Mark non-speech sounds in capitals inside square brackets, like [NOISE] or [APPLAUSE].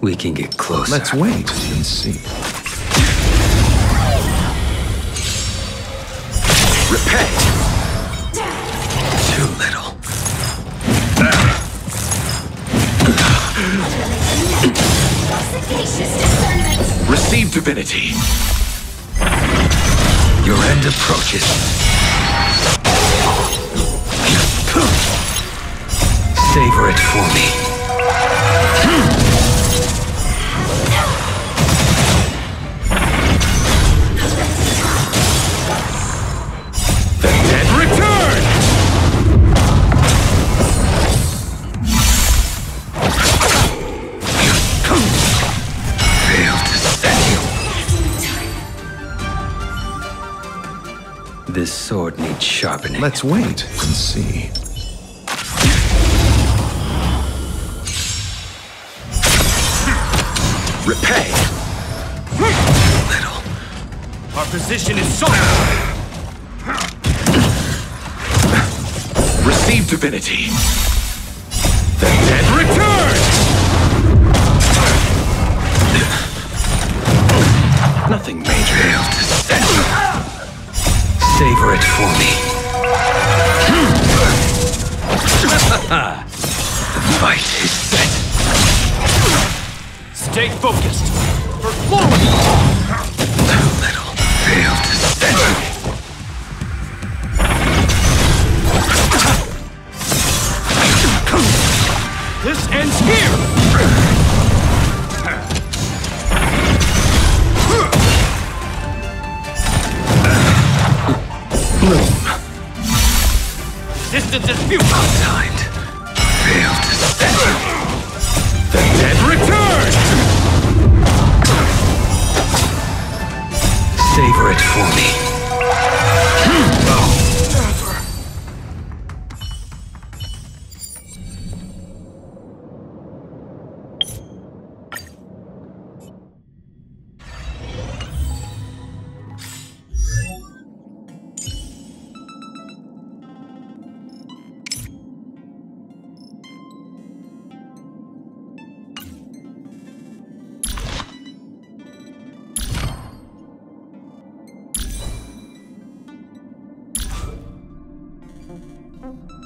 We can get closer. Let's wait and see. repay. Too little. Receive divinity. Your end approaches. Savor it for me. This sword needs sharpening. Let's wait and see. repay. Little. Our position is solid. Receive divinity. The dead return! Savor it for me. the hmm. [LAUGHS] fight is set. Stay focused. For glory! Too little. Failed to set. This ends here! Bloom. Distance is futile! Timed. Failed to set you. The dead return! Savor it for me. Mm-hmm.